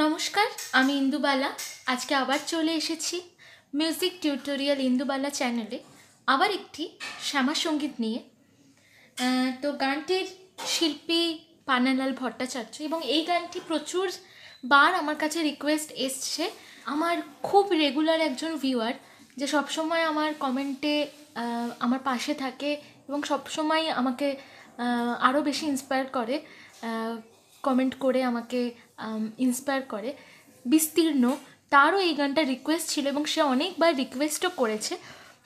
নমস্কার, আমি ইন্দুবালা। আজকে আবার চলে এসেছি মিউজিক টিউটোরিয়াল ইন্দুবালা চ্যানেলে আবার একটি শ্যামা সংগীত নিয়ে। তো গানটির শিল্পী পানালাল ভট্টাচার্য এবং এই গানটি প্রচুর বার আমার কাছে রিকোয়েস্ট এসছে। আমার খুব রেগুলার একজন ভিউয়ার যে সবসময় আমার কমেন্টে আমার পাশে থাকে এবং সবসময় আমাকে আরও বেশি ইন্সপায়ার করে কমেন্ট করে আমাকে ইন্সপায়ার করে। বিস্তীর্ণ, তারও এই গানটা রিকোয়েস্ট ছিল এবং সে অনেকবার রিকোয়েস্টও করেছে।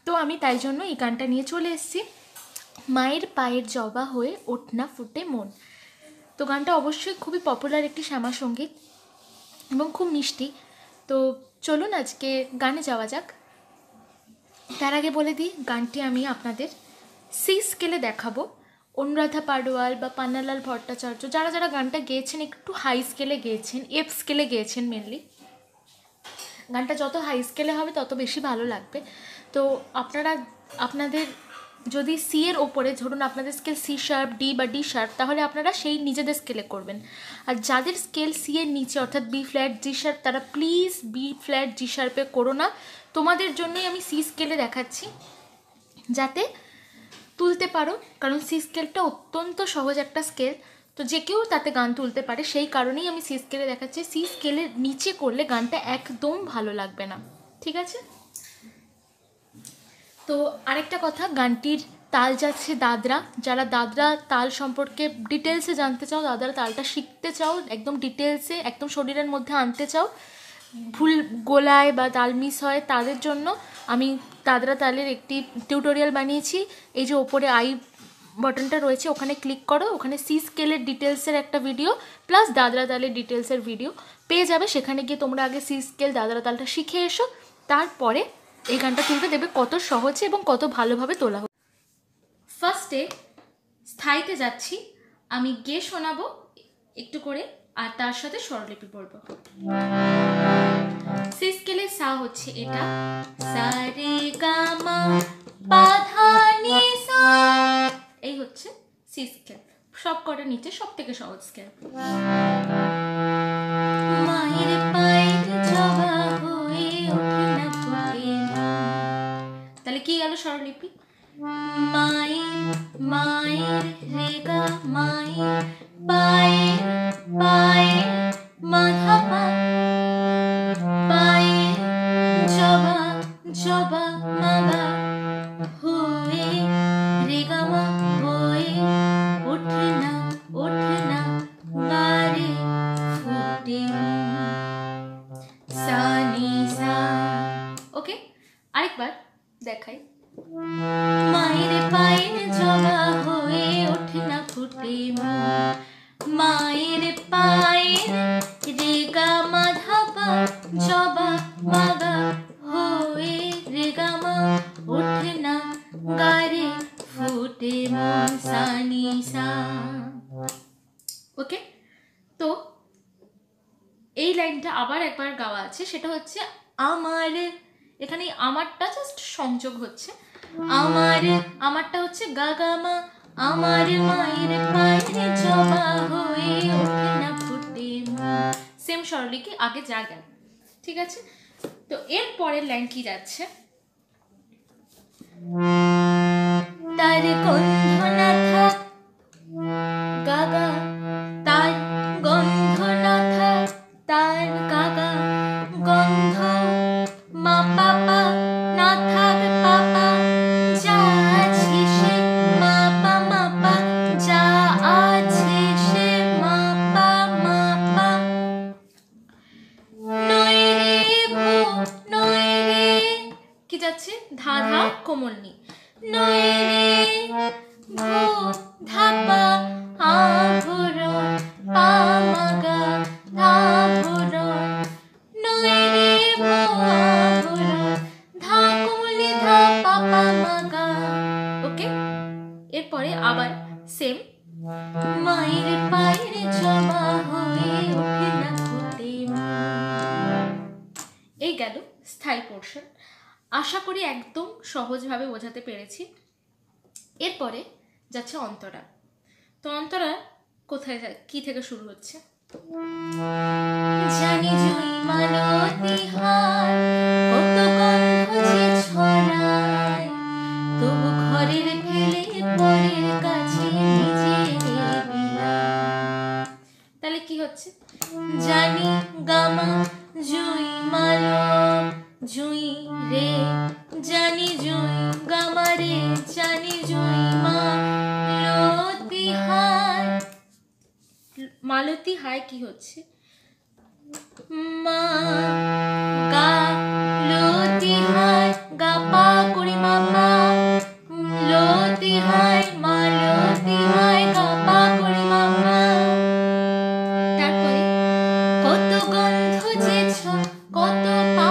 তো আমি তাই জন্য এই গানটা নিয়ে চলে এসেছি। মায়ের পায়ের জবা হয়ে ওঠনা ফুটে মন। তো গানটা অবশ্যই খুবই পপুলার একটি শ্যামা সংগীত এবং খুব মিষ্টি। তো চলুন আজকে গানে যাওয়া যাক। তার আগে বলে দিই, গানটি আমি আপনাদের সি স্কেলে দেখাবো। অনুরাধা পাডোয়াল বা পান্নালাল ভট্টাচার্য, যারা যারা গানটা গেয়েছেন, একটু হাই স্কেলে গেয়েছেন এফ স্কেলে গেয়েছেন মেনলি গানটা যত হাই স্কেলে হবে, তত বেশি ভালো লাগবে। তো আপনারা, আপনাদের যদি সি এর ওপরে, ধরুন আপনাদের স্কেল সি শার্প ডি বা ডি শার্প তাহলে আপনারা সেই নিজেদের স্কেলে করবেন। আর যাদের স্কেল সি এর নিচে, অর্থাৎ বি ফ্ল্যাট জি শার্প তারা প্লিজ বি ফ্ল্যাট জি শার্পে করো না। তোমাদের জন্যই আমি সি স্কেলে দেখাচ্ছি, যাতে তুলতে পারো। কারণ সি স্কেলটা অত্যন্ত সহজ একটা স্কেল তো যে কেউ তাতে গান তুলতে পারে, সেই কারণেই আমি সি স্কেলে দেখাচ্ছি। সি স্কেলের নিচে করলে গানটা একদম ভালো লাগবে না। ঠিক আছে? তো আরেকটা কথা, গানটির তাল যাচ্ছে দাদরা। যারা দাদরা তাল সম্পর্কে ডিটেলসে জানতে চাও, দাদরা তালটা শিখতে চাও, একদম ডিটেলসে একদম শরীরের মধ্যে আনতে চাও, ভুল গোলায় বা তাল মিস হয়, তাদের জন্য আমি দাদরা তালের একটি টিউটোরিয়াল বানিয়েছি। এই যে ওপরে আই বটনটা রয়েছে, ওখানে ক্লিক করো, ওখানে সি স্কেলের ডিটেলসের একটা ভিডিও প্লাস দাদরা তালের ডিটেলসের ভিডিও পেয়ে যাবে। সেখানে গিয়ে তোমরা আগে সি স্কেল দাদরা তালটা শিখে এসো, তারপরে এই গানটা তুলতে দেবে কত সহজে এবং কত ভালোভাবে তোলা হবে ফার্স্টে স্থায়ীতে যাচ্ছি, আমি গে শোনাবো একটু করে, আর তার সাথে স্বরলিপি পড়ব। সি স্কেলে সা হচ্ছে এটা সা রে গা মা পা ধা নি সা এই হচ্ছে সি স্কেল সব কটা নিচে সব থেকে সহজ স্কেল মায়ের পায়ের জবা হয়ে ওঠে না ফুটে তাহলে কি গেল স্বরলিপি মায়ের মায়ের এখানে আমারটা জাস্ট সংযোগ হচ্ছে। আমার, আমারটা হচ্ছে গা গা মা আমার মায়ের পায়ের জবা হয়ে ওঠে না ফুটে সেম স্বরলিপি, আগে যা গেল। ঠিক আছে? তো এর পরের লাইন কি যাচ্ছে? তার গন্ধ না থাক। গাগা করি একদম সহজভাবে বোঝাতে পেরেছি। এরপরে যাচ্ছে অন্তরা। তো অন্তরা কোথায় কি থেকে শুরু হচ্ছে? জানি তাহলে কি হচ্ছে? জানি গামা, জুই মালো জুই রে জানি জুই গামা রে জানি জুই মা লতি হায়। মালতী হায় কি হচ্ছে? মা গা লতি হায়, গা পা করি পা। লতি হায় হায়, গা পা করি পা। তারপরে কত গন্ধ যে কত পাপা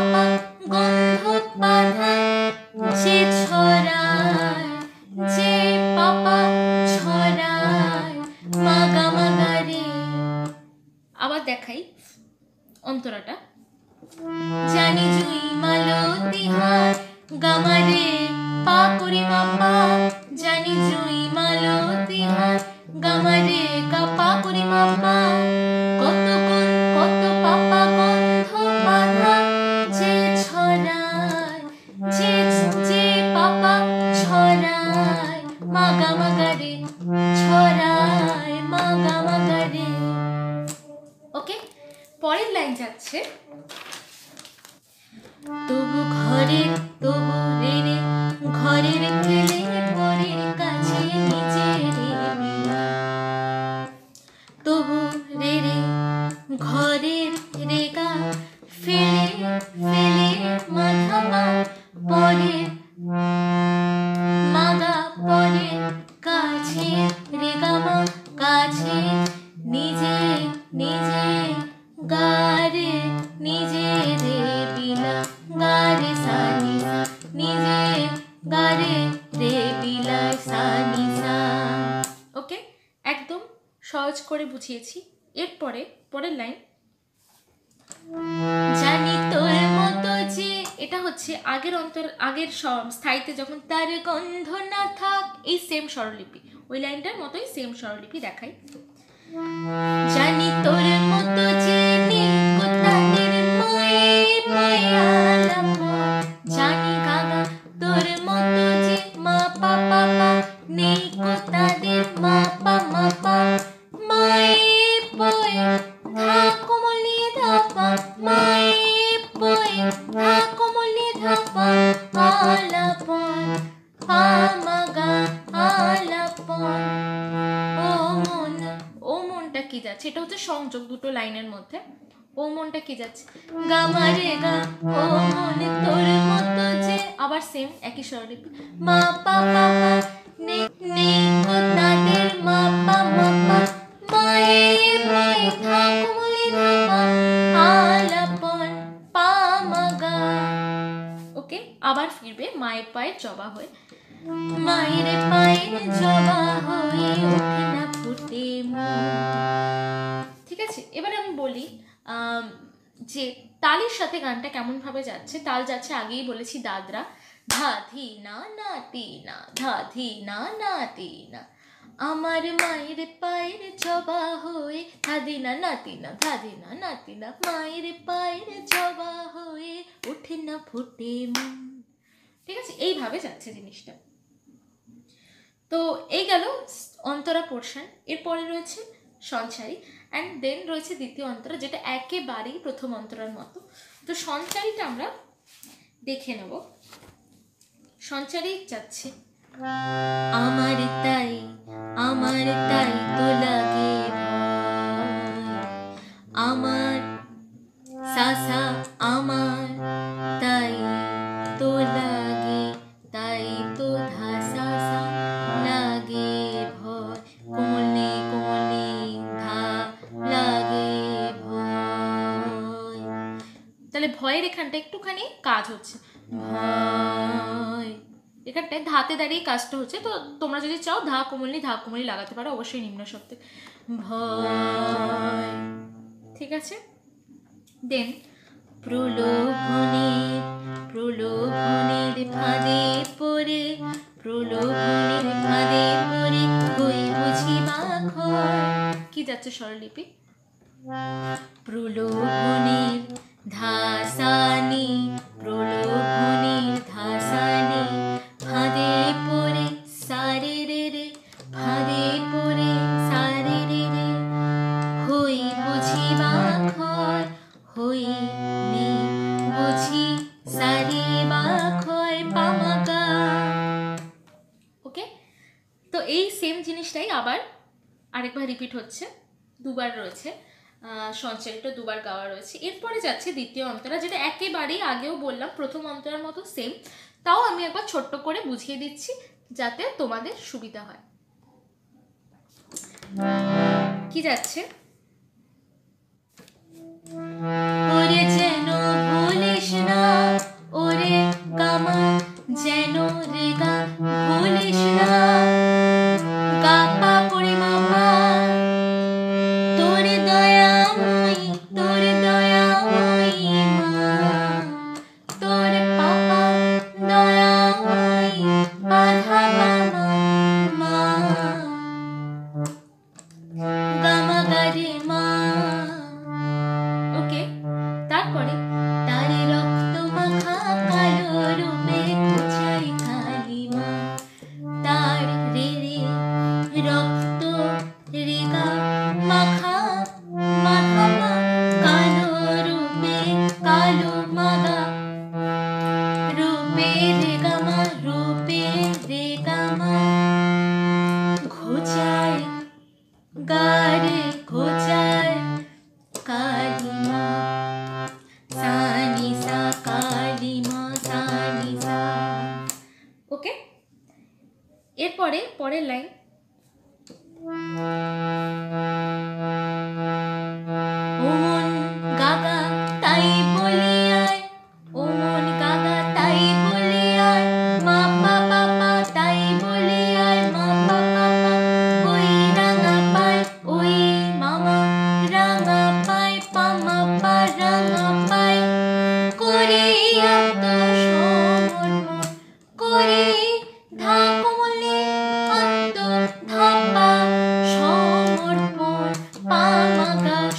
সা ওকে? একদম সহজ করে বুঝিয়েছি। এরপরে, পরের লাইন। জানি তোর মতো যে, এটা হচ্ছে আগের অন্তর, আগের স্থায়ীতে যখন তার গন্ধ না থাক, এই সেম স্বরলিপি। ওই লাইনটার মতোই সেম স্বরলিপি দেখাই। জানি তোর মতো যে লাইনের মধ্যে ও মনটা কি যাচ্ছে? রে গা, ও মন তোর মতো যে, আবার সেম একই স্বরলিপি। মা, পা পা নে নে মা, পা মা, পা, মায়ে মায়ে আলাপন পা মাগা ওকে, আবার ফিরবে মায়ের পায়ের জবা হয়ে। মায়ের পায়ের জবা হয়ে ওঠে না ফুটে মন। এবারে আমি বলি যে তালের সাথে গানটা কেমন ভাবে যাচ্ছে? তাল যাচ্ছে আগেই বলেছি দাদরা। ধা, ধি, না না, তি, না, ধা, ধি, না না, তি, না। আমার মায়ের পায়ের জবা হয়ে ধাদি না নাতি না ধাদি না নাতি না। মায়ের পায়ের জবা হয়ে ওঠে না ফুটে ঠিক আছে? এইভাবে যাচ্ছে জিনিসটা। তো এই গেল অন্তরা পোর্শন এরপরে রয়েছে সঞ্চারী। অ্যান্ড দেন রয়েছে দ্বিতীয় অন্তরা, যেটা একেবারেই প্রথম অন্তরার মতো। তো সঞ্চারীটা আমরা দেখে নেব। সঞ্চারী যাচ্ছে। আমার তাই আমার তাই তো লাগে। আমার, সাসা, আমার তাই ভয়ের এখানটা একটুখানি কাজ হচ্ছে। এখানটায় ধাতে দাঁড়িয়ে কাজটা হচ্ছে। তো তোমরা যদি চাও, ধা কোমলি ধা কোমলি লাগাতে পারো, অবশ্যই নিম্ন শব্দে। ভয় ঠিক আছে? দেন। প্রলোভনের প্রলোভনের ফাঁদে পড়ে, প্রলোভনের ফাঁদে পড়ে হই বুঝি মাখর কি যাচ্ছে স্বরলিপি? প্রলোভনের হইনি, বুঝি সারিবা ওকে? তো এই সেম জিনিসটাই আবার আরেকবার রিপিট হচ্ছে, দুবার রয়েছে সঞ্চারিত দুবার গাওয়া রয়েছে। এরপরে যাচ্ছে দ্বিতীয় অন্তরা, যেটা একেবারেই আগেও বললাম, প্রথম অন্তরার মতো সেম তাও আমি একবার ছোট্ট করে বুঝিয়ে দিচ্ছি, যাতে তোমাদের সুবিধা হয়। কি যাচ্ছে? Mm-hmm.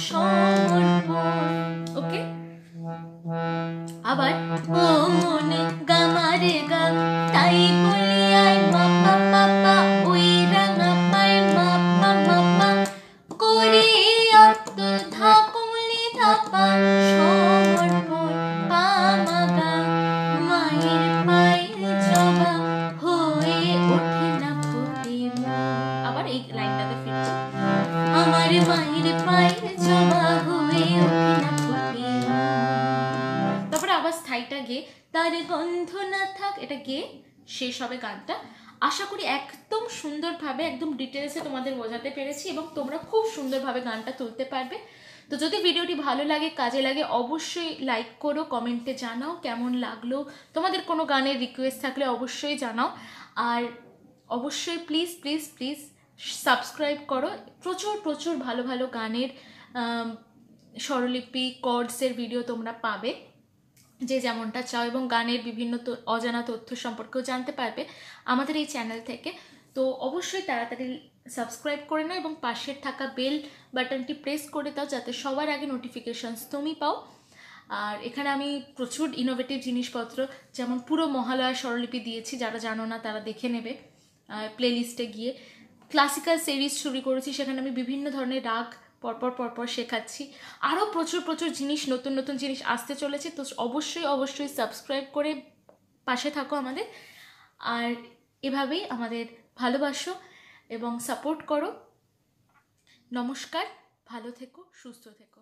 সমর্পণ ওকে? আবার মনে গামারে গা তাই বলিয়ায় মা পা পা পা ওই রাঙা পায় মা পা মা পা করে ধাপা ওঠে না ফোটে আবার এই লাইনটাতে ফিরছি। তারপরে আবার স্থায়ীটা গে। তার গন্ধ না থাক, এটা গে, শেষ হবে গানটা। আশা করি একদম সুন্দরভাবে, একদম ডিটেলসে তোমাদের বোঝাতে পেরেছি এবং তোমরা খুব সুন্দরভাবে গানটা তুলতে পারবে। তো যদি ভিডিওটি ভালো লাগে, কাজে লাগে, অবশ্যই লাইক করো কমেন্টে জানাও কেমন লাগল। তোমাদের কোনো গানের রিকোয়েস্ট থাকলে অবশ্যই জানাও। আর অবশ্যই প্লিজ প্লিজ প্লিজ সাবস্ক্রাইব করো। প্রচুর প্রচুর ভালো ভালো গানের স্বরলিপি কর্ডসের ভিডিও তোমরা পাবে। যে যেমনটা চাও এবং গানের বিভিন্ন অজানা তথ্য সম্পর্কেও জানতে পারবে আমাদের এই চ্যানেল থেকে। তো অবশ্যই তাড়াতাড়ি সাবস্ক্রাইব করে নাও এবং পাশের থাকা বেল বাটনটি প্রেস করে দাও যাতে সবার আগে নোটিফিকেশানস তুমি পাও। আর এখানে আমি প্রচুর ইনোভেটিভ জিনিসপত্র, যেমন পুরো মহালয়া স্বরলিপি দিয়েছি, যারা জানো না তারা দেখে নেবে প্লেলিস্টে গিয়ে। ক্লাসিক্যাল সিরিজ শুরু করেছি, সেখানে আমি বিভিন্ন ধরনের রাগ পরপর পরপর শেখাচ্ছি। আরও প্রচুর প্রচুর জিনিস, নতুন নতুন জিনিস আসতে চলেছে, তো অবশ্যই অবশ্যই সাবস্ক্রাইব করে পাশে থাকো আমাদের। আর এভাবেই আমাদের ভালোবাসো এবং সাপোর্ট করো। নমস্কার, ভালো থেকো, সুস্থ থেকো।